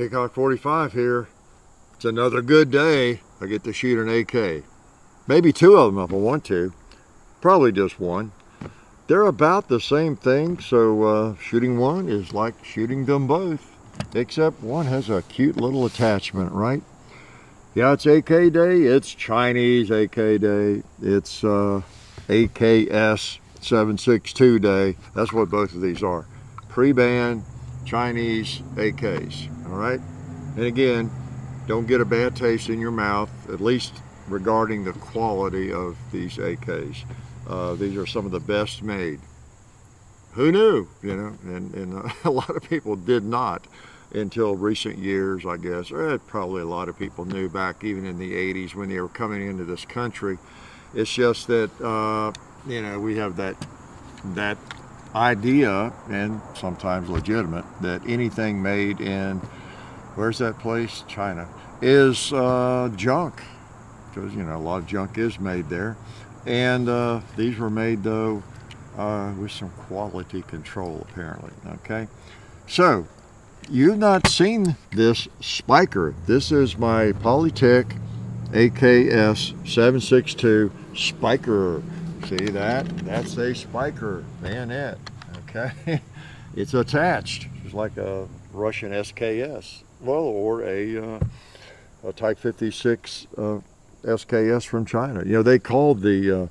Hickok 45 here. It's another good day. I get to shoot an AK. Maybe two of them if I want to. Probably just one. They're about the same thing, so uh, shooting one is like shooting them both. Except one has a cute little attachment, right? Yeah, it's AK day. It's Chinese AK day. It's uh, AKS 762 day. That's what both of these are. Pre-band Chinese AKs, all right? And again, don't get a bad taste in your mouth, at least regarding the quality of these AKs. Uh, these are some of the best made. Who knew, you know, and, and uh, a lot of people did not until recent years, I guess. Or probably a lot of people knew back even in the 80s when they were coming into this country. It's just that, uh, you know, we have that, that idea, and sometimes legitimate, that anything made in, where's that place? China, is uh, junk. Because, you know, a lot of junk is made there. And uh, these were made, though, uh, with some quality control, apparently. Okay. So, you've not seen this spiker. This is my Polytech AKS 762 spiker. See that? That's a spiker bayonet. Okay. it's attached. It's like a Russian SKS. Well, or a, uh, a Type 56 uh, SKS from China. You know, they called the uh,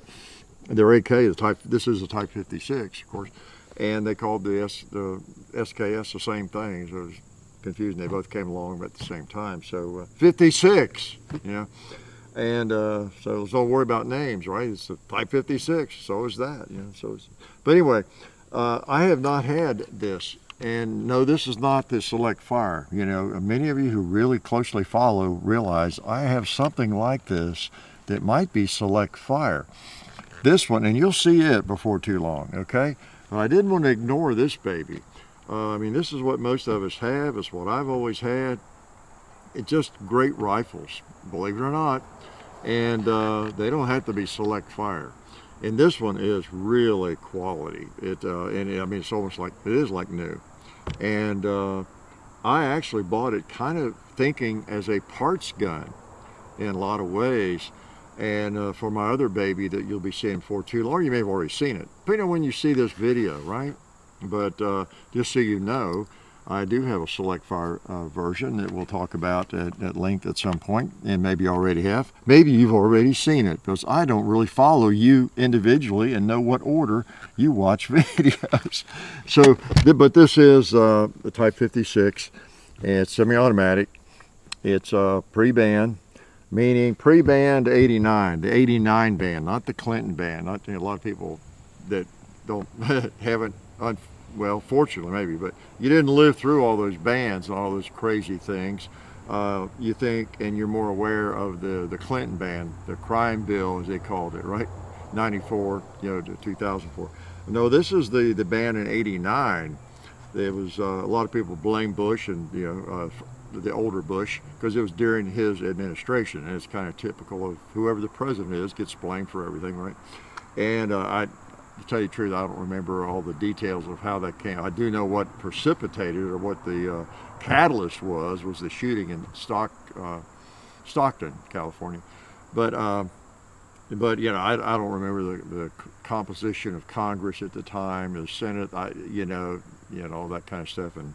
their AK the Type. This is a Type 56, of course, and they called the S the SKS the same thing. So it was confusing. They both came along at the same time. So uh, 56, you know. And uh, so don't worry about names, right? It's a Type 56, so is that, you know. So, but anyway, uh, I have not had this and no, this is not the select fire. You know, many of you who really closely follow realize I have something like this that might be select fire. This one, and you'll see it before too long, okay? I didn't want to ignore this baby. Uh, I mean, this is what most of us have. It's what I've always had. It's just great rifles, believe it or not. And uh, they don't have to be select fire. And this one is really quality. It uh, and it, I mean, it's almost like it is like new and uh, I actually bought it kind of thinking as a parts gun in a lot of ways and uh, for my other baby that you'll be seeing for too long you may have already seen it depending on when you see this video right but uh, just so you know I do have a select fire uh, version that we'll talk about at, at, length at some point, and maybe already have. Maybe you've already seen it because I don't really follow you individually and know what order you watch videos. So, but this is uh, the Type 56, and it's semi-automatic. It's uh, pre-band, meaning pre-band 89, the 89 band, not the Clinton band. Not a lot of people that don't haven't well, fortunately maybe, but you didn't live through all those bans and all those crazy things. Uh, you think, and you're more aware of the, the Clinton ban, the crime bill as they called it, right? 94, you know, to 2004. No, this is the, the ban in 89. There was uh, a lot of people blame Bush and, you know, uh, the older Bush because it was during his administration and it's kind of typical of whoever the president is gets blamed for everything, right? And uh, I, to tell you the truth, I don't remember all the details of how that came. I do know what precipitated or what the uh, catalyst was, was the shooting in Stock, uh, Stockton, California. But, uh, but you know, I, I don't remember the, the composition of Congress at the time, the Senate, I, you know, you know, all that kind of stuff, and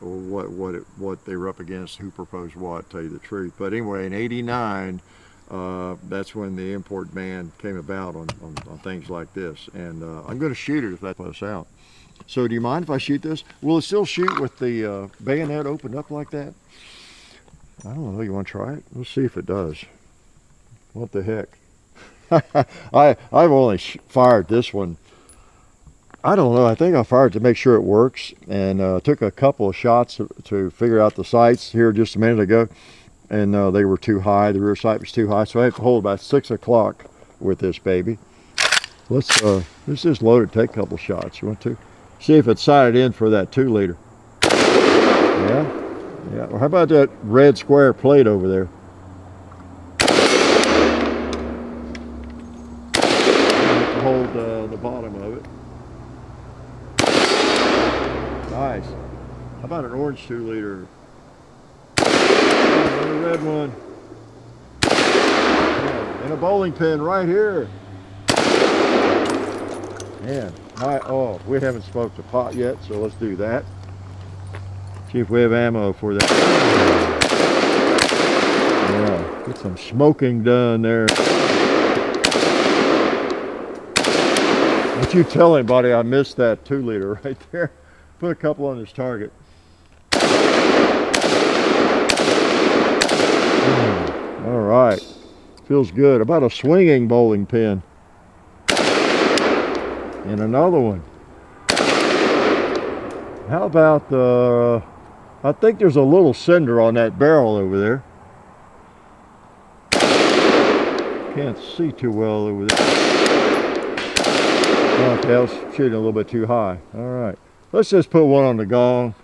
what what it, what they were up against, who proposed what, tell you the truth. But anyway, in '89, uh, that's when the import ban came about on, on, on things like this. And uh, I'm going to shoot it if that puts out. So do you mind if I shoot this? Will it still shoot with the uh, bayonet opened up like that? I don't know. You want to try it? Let's see if it does. What the heck? I, I've only fired this one. I don't know. I think I fired to make sure it works and uh, took a couple of shots to, to figure out the sights here just a minute ago and uh, they were too high. The rear sight was too high, so I have to hold about six o'clock with this baby. Let's uh, let's just load it. Take a couple shots. You want to see if it's sighted in for that two liter? Yeah, yeah. Well, how about that red square plate over there? hold uh, the bottom of it. Nice. How about an orange two liter red one. And a bowling pin right here. Man, my, oh, we haven't smoked a pot yet, so let's do that. See if we have ammo for that. Yeah, get some smoking done there. Don't you tell anybody I missed that two liter right there. Put a couple on this target. Mm, all right, feels good. About a swinging bowling pin. And another one. How about the, I think there's a little cinder on that barrel over there. Can't see too well over there. Oh, okay, I was shooting a little bit too high. All right, let's just put one on the gong.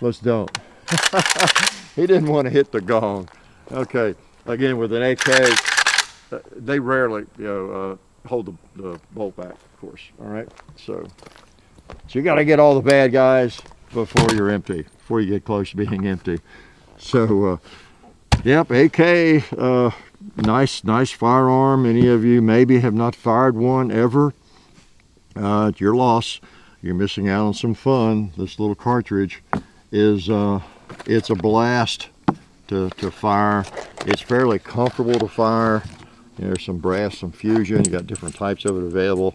Let's don't. he didn't want to hit the gong. Okay, again with an AK, uh, they rarely, you know, uh, hold the, the bolt back, of course. All right, so so you got to get all the bad guys before you're empty, before you get close to being empty. So, uh, yep, AK, uh, nice, nice firearm. Any of you maybe have not fired one ever. Uh, your loss. You're missing out on some fun. This little cartridge is, uh, it's a blast to, to fire. It's fairly comfortable to fire. There's some brass, some fusion. You got different types of it available.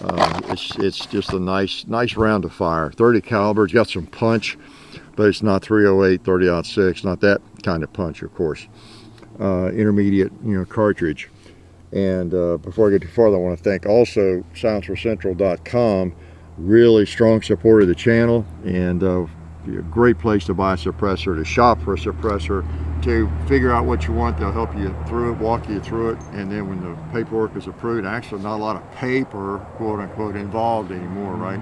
Uh, it's it's just a nice nice round to fire. 30 caliber. It's got some punch, but it's not 308, 30 6. Not that kind of punch, of course. Uh, intermediate, you know, cartridge. And uh, before I get too far, I want to thank also SilencerCentral.com. Really strong support of the channel and a great place to buy a suppressor, to shop for a suppressor, to figure out what you want. They'll help you through it, walk you through it, and then when the paperwork is approved, actually not a lot of paper, quote unquote, involved anymore, right?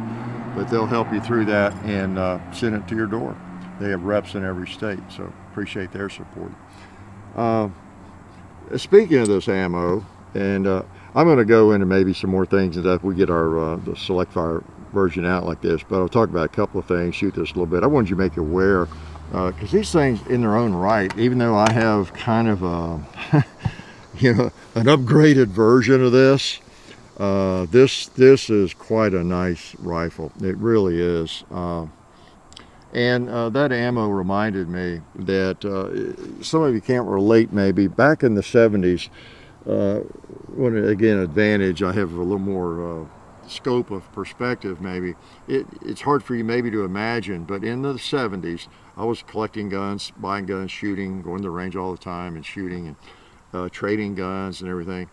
But they'll help you through that and uh, send it to your door. They have reps in every state, so appreciate their support. Uh, speaking of this ammo, and uh, I'm going to go into maybe some more things as we get our uh, the select fire version out like this, but I'll talk about a couple of things, shoot this a little bit. I wanted you to make you aware, because uh, these things in their own right, even though I have kind of a, you know, an upgraded version of this, uh, this this is quite a nice rifle. It really is. Uh, and uh, that ammo reminded me that uh, some of you can't relate maybe back in the 70s uh, when again advantage I have a little more uh, scope of perspective maybe. It, it's hard for you maybe to imagine but in the 70s I was collecting guns buying guns shooting going to the range all the time and shooting and uh, trading guns and everything.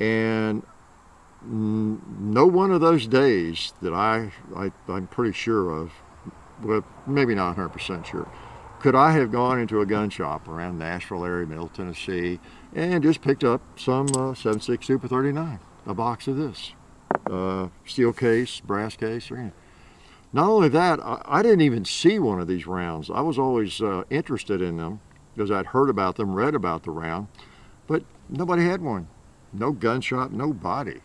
And no one of those days that I, I I'm pretty sure of well maybe not 100% sure could I have gone into a gun shop around Nashville area Middle Tennessee and just picked up some uh, 7.6 Super 39 a box of this uh, steel case, brass case. Or Not only that, I, I, didn't even see one of these rounds. I was always uh, interested in them because I'd heard about them, read about the round, but nobody had one. No gun shop, no body.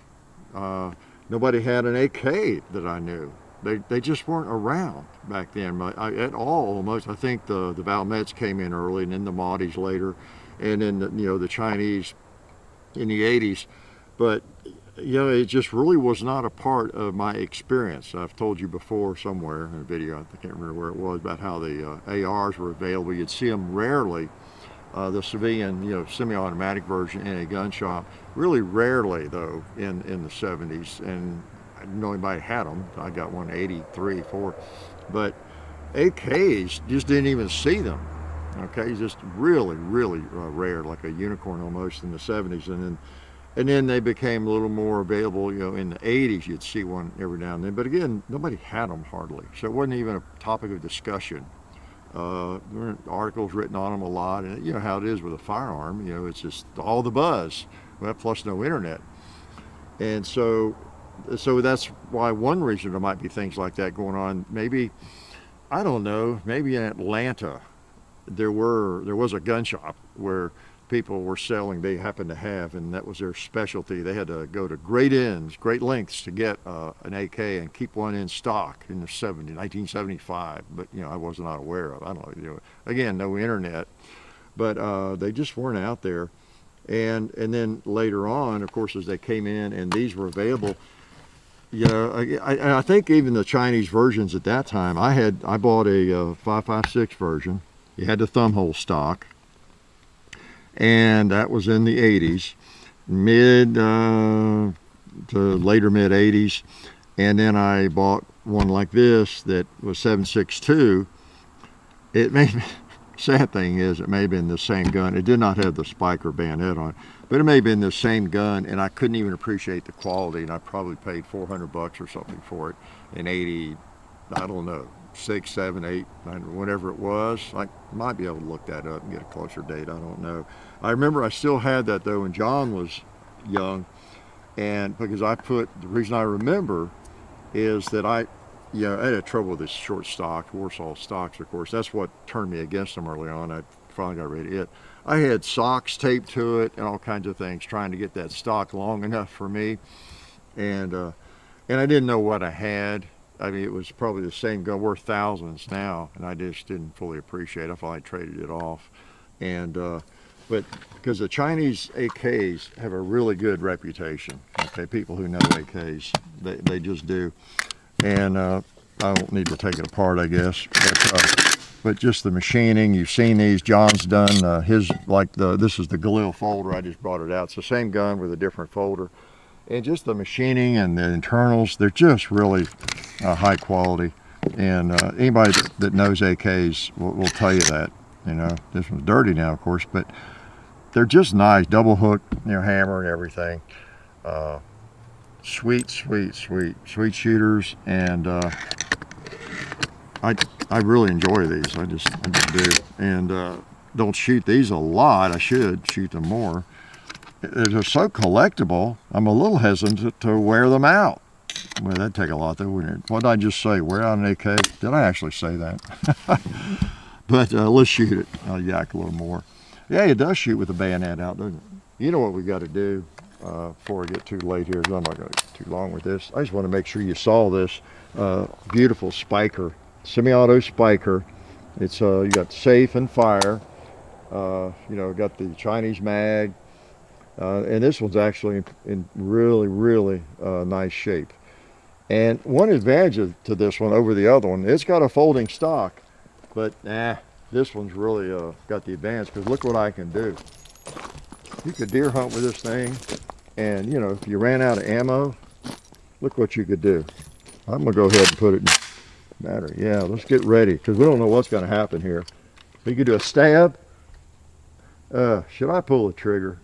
Uh, nobody had an AK that I knew. They, they just weren't around back then I, at all almost. I think the, the Valmets came in early and then the Maadis later and then the, you know the Chinese in the 80s. But you know, it just really was not a part of my experience. I've told you before somewhere in a video, I can't remember where it was, about how the uh, ARs were available. You'd see them rarely, uh, the civilian, you know, semi-automatic version in a gun shop. Really rarely, though, in, in the 70s. And I didn't know anybody had them. I got one 83, 4. But AKs, just didn't even see them. Okay, just really, really uh, rare, like a unicorn almost in the 70s. And then and then they became a little more available, you know, in the 80s, you'd see one every now and then. But again, nobody had them hardly. So it wasn't even a topic of discussion. Uh, there were articles written on them a lot. And you know how it is with a firearm, you know, it's just all the buzz, well, plus no internet. And so, so that's why one reason there might be things like that going on. Maybe, I don't know, maybe in Atlanta, there were, there was a gun shop where people were selling they happened to have, and that was their specialty. They had to go to great ends, great lengths to get uh, an AK and keep one in stock in the 70, 1975. But you know, I was not aware of. I don't know. You know again, no internet, but uh, they just weren't out there. And and then later on, of course, as they came in and these were available, you know, I, I, think even the Chinese versions at that time, I had I bought a uh, 556 version. You had the thumb hole stock and that was in the 80s, mid uh, to later mid 80s. And then I bought one like this that was 762. It may sad thing is it may have been the same gun. It did not have the spike or bayonet on it, but it may have been the same gun and I couldn't even appreciate the quality and I probably paid 400 bucks or something for it in 80, I don't know, six, seven, eight, whatever it was. I might be able to look that up and get a closer date. I don't know. I remember I still had that though when John was young, and because I put the reason I remember is that I, you know, I had trouble with this short stock, Warsaw stocks, of course. That's what turned me against them early on. I finally got rid of it. I had socks taped to it and all kinds of things trying to get that stock long enough for me, and uh, and I didn't know what I had I mean, it was probably the same gun, worth thousands now, and I just didn't fully appreciate it. I finally traded it off. And, uh, but because the Chinese AKs have a really good reputation, okay, people who know AKs, they, they just do. And uh, I don't need to take it apart, I guess. But, uh, but just the machining, you've seen these, John's done uh, his, like the, this is the Galil folder, I just brought it out. It's the same gun with a different folder and just the machining and the internals, they're just really uh, high quality. And uh, anybody that, that, knows AKs will, will, tell you that. You know, this one's dirty now, of course, but they're just nice, double hook, you know, hammer and everything. Uh, sweet, sweet, sweet, sweet shooters, and uh, I I really enjoy these. I just I just do, and uh, don't shoot these a lot. I should shoot them more they're so collectible, I'm a little hesitant to wear them out. Well, that'd take a lot though, wouldn't it? What did I just say? Wear out an AK? Did I actually say that? but uh, let's shoot it. I'll yak a little more. Yeah, it does shoot with a bayonet out, doesn't it? You know what we got to do uh, before I get too late here, I'm not going to get too long with this. I just want to make sure you saw this uh, beautiful spiker, semi-auto spiker. It's uh, you got safe and fire. Uh, you know, got the Chinese mag, uh, and this one's actually in, really, really uh, nice shape. And one advantage to this one over the other one, it's got a folding stock, but nah, this one's really uh, got the advantage because look what I can do. You could deer hunt with this thing, and you know, if you ran out of ammo, look what you could do. I'm gonna go ahead and put it in battery. Yeah, let's get ready because we don't know what's gonna happen here. We could do a stab. Uh, should I pull the trigger?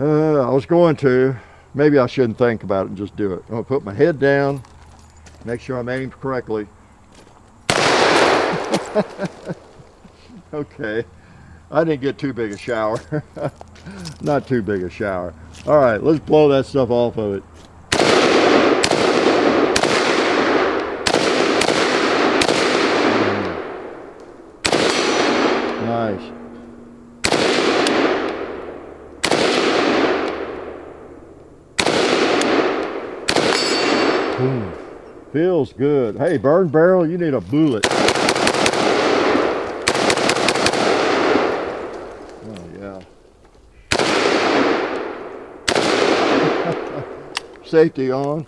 Uh, I was going to. Maybe I shouldn't think about it and just do it. I'm going to put my head down, make sure I'm aimed correctly. okay. I didn't get too big a shower. Not too big a shower. All right, let's blow that stuff off of it. Nice. Feels good. Hey, burn barrel, you need a bullet. Oh, yeah. Safety on.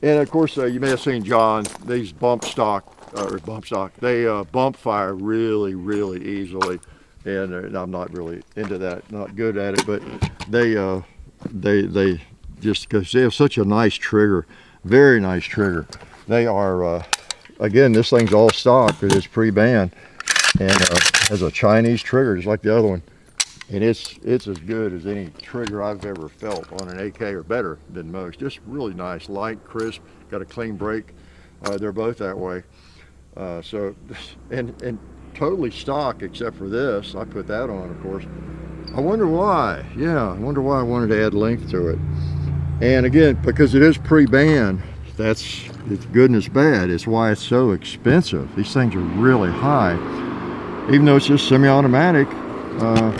And of course, uh, you may have seen John, these bump stock, uh, or bump stock, they uh, bump fire really, really easily. And uh, I'm not really into that, not good at it, but they, uh, they, they just, because they have such a nice trigger, very nice trigger they are, uh, again, this thing's all stock, but it's pre-banned and uh, has a Chinese trigger just like the other one. And it's it's as good as any trigger I've ever felt on an AK or better than most. Just really nice, light, crisp, got a clean break. Uh, they're both that way. Uh, so, and, and totally stock except for this. I put that on, of course. I wonder why. Yeah, I wonder why I wanted to add length to it. And again, because it is pre-banned, that's it's good and it's bad. It's why it's so expensive. These things are really high. Even though it's just semi-automatic, Uh,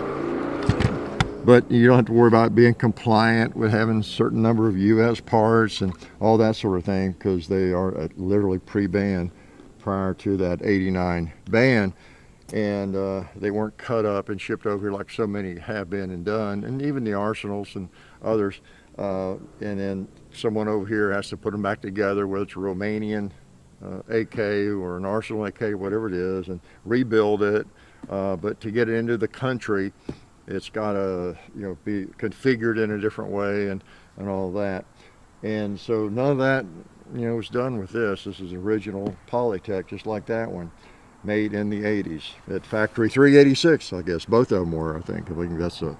but you don't have to worry about being compliant with having a certain number of U.S. parts and all that sort of thing because they are literally pre-banned prior to that 89 ban and uh, they weren't cut up and shipped over like so many have been and done and even the arsenals and others and then someone over here has to put them back together whether it's a Romanian uh, AK or an Arsenal AK whatever it is and rebuild it. Uh, but to get it into the country it's got to you know be configured in a different way and and all that. And so none of that you know was done with this. This is original polytech just like that one. Made in the 80s at factory 386 i guess. Both of them were i think i think that's a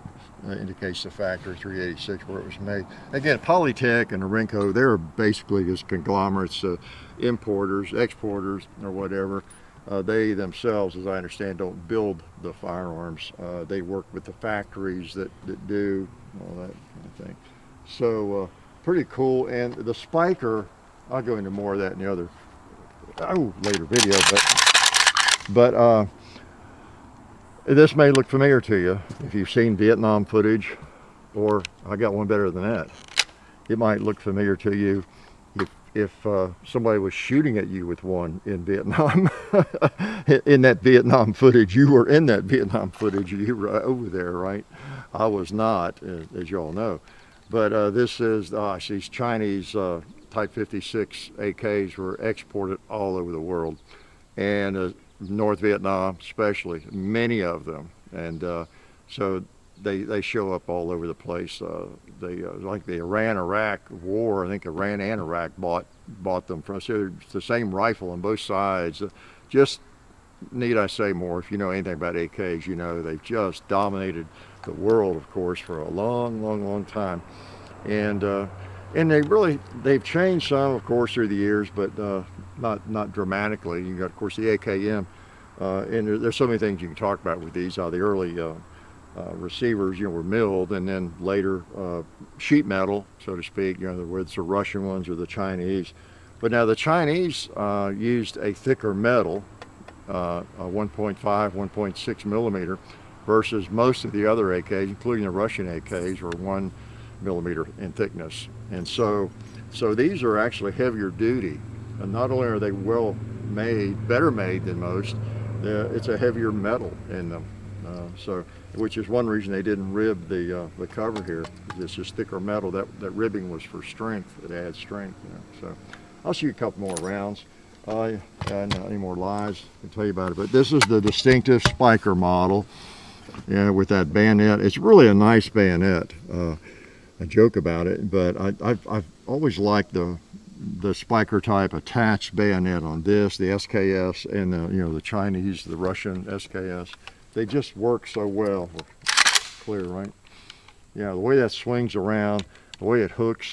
indicates the factory 386 where it was made again polytech and Norinco they're basically just conglomerates uh, importers exporters or whatever uh, they themselves, as I understand, don't build the firearms. Uh, they work with the factories that, that do all that kind of thing. So uh, pretty cool. And the spiker, I'll go into more of that in the other oh, later video, but but uh, this may look familiar to you if you've seen Vietnam footage, or I got one better than that. It might look familiar to you if uh, somebody was shooting at you with one in Vietnam. in that Vietnam footage, you were in that Vietnam footage. You were over there, right? I was not, as you all know. But uh, this is, gosh, these Chinese uh, Type 56 AKs were exported all over the world. And uh, North Vietnam especially, many of them. And uh, so they they show up all over the place. Uh, they uh, like the Iran-Iraq war. I think Iran and Iraq bought bought them from. So it's the same rifle on both sides. Uh, just need I say more? If you know anything about AKs, you know they've just dominated the world, of course, for a long, long, long time. And uh, and they really they've changed some, of course, through the years, but uh, not not dramatically. You got, of course, the AKM. Uh, and there, there's so many things you can talk about with these. Uh, the early uh, receivers, you know, were milled and then later uh, sheet metal, so to speak, you know, whether it's the Russian ones or the Chinese. But now the Chinese uh, used a thicker metal, uh, a 1.5, 1.6 millimeter, versus most of the other AKs, including the Russian AKs, were one millimeter in thickness. And so, so these are actually heavier duty. And not only are they well made, better made than most, it's a heavier metal in them. Uh, so which is one reason they didn't rib the uh, the cover here. It's just thicker metal. That that ribbing was for strength. It adds strength. You know. So I'll shoot a couple more rounds. Uh, not any more lies I can tell you about it. But this is the distinctive spiker model. Yeah, with that bayonet. It's really a nice bayonet. Uh, I joke about it, but I, have I've always liked the the spiker type attached bayonet on this, the SKS, and the, you know the Chinese, the Russian SKS they just work so well. Clear, right? Yeah, the way that swings around, the way it hooks,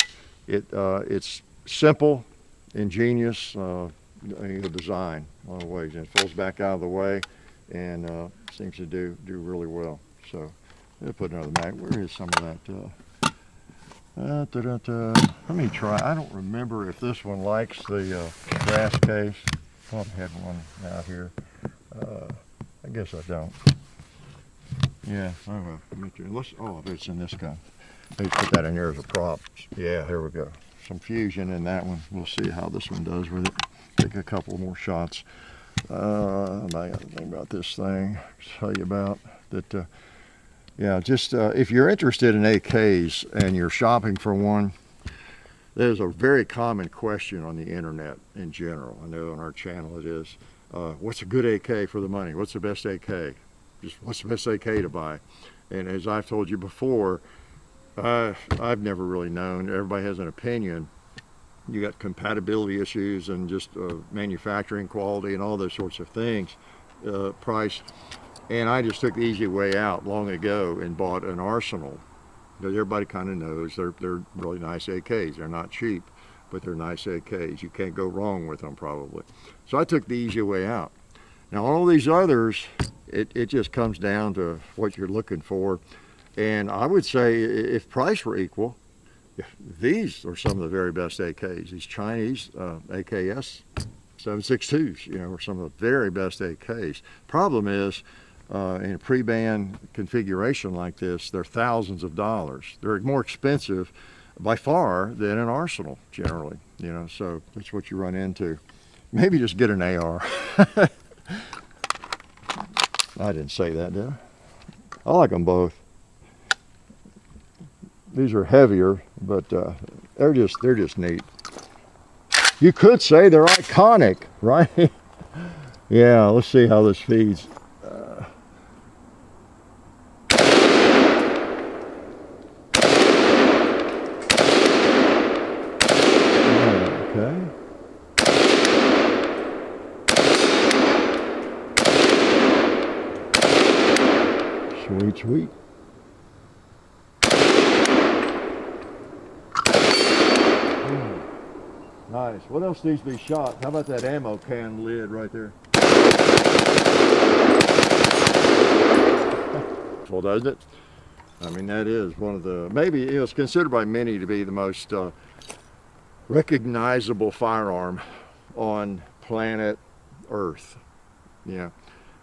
it uh, it's simple, ingenious uh, design a lot of ways. And it falls back out of the way and uh, seems to do do really well. So I'll put another mag. Where is some of that? Uh, uh, da, da, da. Let me try. I don't remember if this one likes the uh, brass case. I had one out here. Uh, I guess I don't. Yeah, oh well. Let's, oh, it's in this gun. Maybe put that in here as a prop. Yeah, here we go. Some fusion in that one. We'll see how this one does with it. Take a couple more shots. Uh, I got to think about this thing. Tell you about that. Yeah, just uh, if you're interested in AKs and you're shopping for one, there's a very common question on the internet in general. I know on our channel it is uh, what's a good AK for the money? What's the best AK? Just what's the best AK to buy? And as I've told you before, uh, I've never really known. Everybody has an opinion. You got compatibility issues and just uh, manufacturing quality and all those sorts of things, uh, price. And I just took the easy way out long ago and bought an Arsenal. Because everybody kind of knows they're, they're really nice AKs. They're not cheap but they're nice AKs. You can't go wrong with them probably. So I took the easy way out. Now all these others, it, it just comes down to what you're looking for. And I would say if price were equal, these are some of the very best AKs. These Chinese uh, AKS 762s, you know, are some of the very best AKs. Problem is, uh, in a pre-band configuration like this, they're thousands of dollars. They're more expensive by far than an arsenal generally, you know, so that's what you run into. Maybe just get an AR. I didn't say that, did I? I like them both. These are heavier, but uh, they're just they're just neat. You could say they're iconic, right? yeah, let's see how this feeds. Uh, okay. Sweet, sweet. Nice. What else needs to be shot? How about that ammo can lid right there? well, doesn't it? I mean, that is one of the, maybe know, it's considered by many to be the most uh, recognizable firearm on planet Earth. Yeah.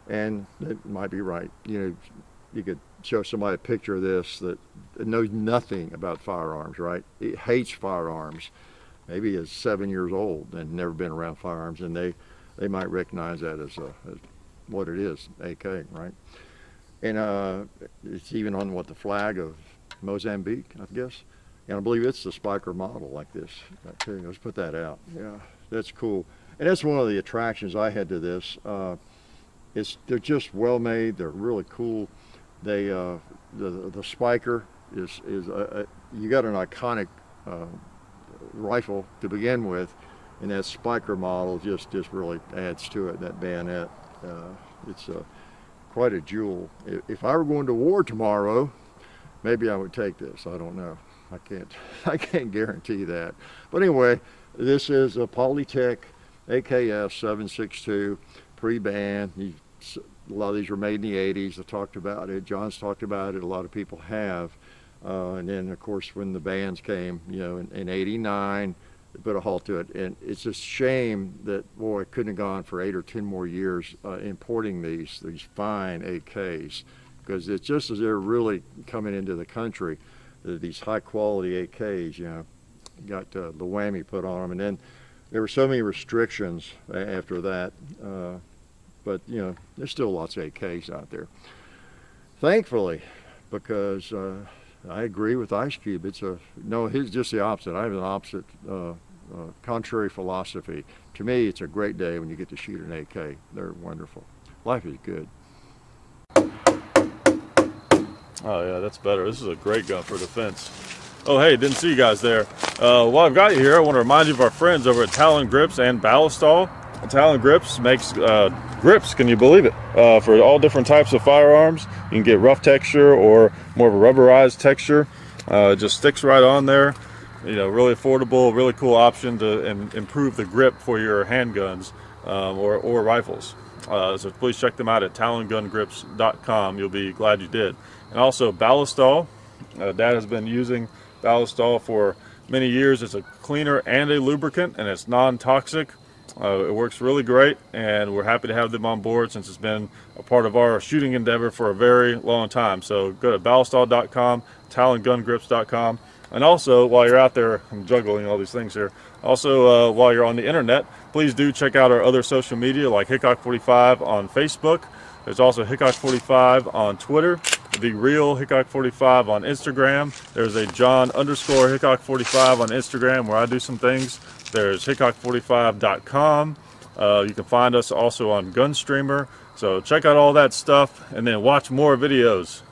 And it might be right. You know, you could show somebody a picture of this that knows nothing about firearms, right? It hates firearms maybe is seven years old and never been around firearms, and they they might recognize that as, a, as what it is, AK, right? And uh, it's even on what the flag of Mozambique, I guess. And I believe it's the Spiker model like this. Too. Let's put that out. Yeah, that's cool. And that's one of the attractions I had to this. Uh, it's they're just well made. They're really cool. They uh, the the Spiker is is a, a, you got an iconic uh, rifle to begin with, and that spiker model just just really adds to it. That bayonet, uh, it's a, quite a jewel. If I were going to war tomorrow, maybe I would take this. I don't know. I can't I can't guarantee that. But anyway, this is a Polytech AKS 762 pre-band. A lot of these were made in the 80s. I talked about it. John's talked about it. A lot of people have. Uh, and then, of course, when the bands came, you know, in, in 89, they put a halt to it. And it's a shame that, boy, it couldn't have gone for eight or 10 more years uh, importing these, these fine AKs. Because it's just as they're really coming into the country, uh, these high quality AKs, you know, got uh, the whammy put on them. And then there were so many restrictions after that. But, you know, there's still lots of AKs out there. Thankfully, because uh, I agree with Ice Cube. It's a no. He's just the opposite. I have an opposite, uh, uh, contrary philosophy. To me, it's a great day when you get to shoot an AK. They're wonderful. Life is good. Oh yeah, that's better. This is a great gun for defense. Oh hey, didn't see you guys there. Uh, while I've got you here, I want to remind you of our friends over at Talon Grips and Ballistol. Talon Grips makes uh, grips, can you believe it? Uh, for all different types of firearms. You can get rough texture or more of a rubberized texture. Uh, just sticks right on there. You know, really affordable, really cool option to improve the grip for your handguns um, or, or rifles. Uh, so please check them out at talongungrips.com. You'll be glad you did. And also Ballistol. Uh, Dad has been using Ballistol for many years. It's a cleaner and a lubricant, and it's non-toxic. Uh, it works really great, and we're happy to have them on board since it's been a part of our shooting endeavor for a very long time. So go to ballistol.com, talongungrips.com, and also while you're out there, I'm juggling all these things here. Also, uh, while you're on the internet, please do check out our other social media like Hickok45 on Facebook. There's also Hickok45 on Twitter, the real Hickok45 on Instagram. There's a John underscore Hickok45 on Instagram where I do some things. There's hickok45.com. Uh, you can find us also on Gunstreamer. So check out all that stuff and then watch more videos.